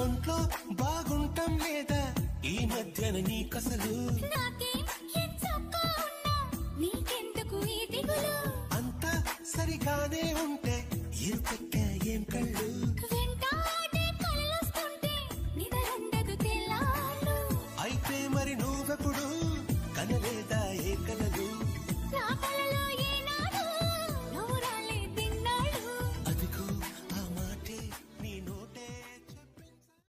ఒంట్లో బాగుంటాం లేదా ఈ మధ్యన నీకసలు అంతా సరిగానే ఉంటే ఇరుపెక్క ఏం కళ్ళు? అయితే మరి నువ్వెప్పుడు కనలేదా ఏ కలలు?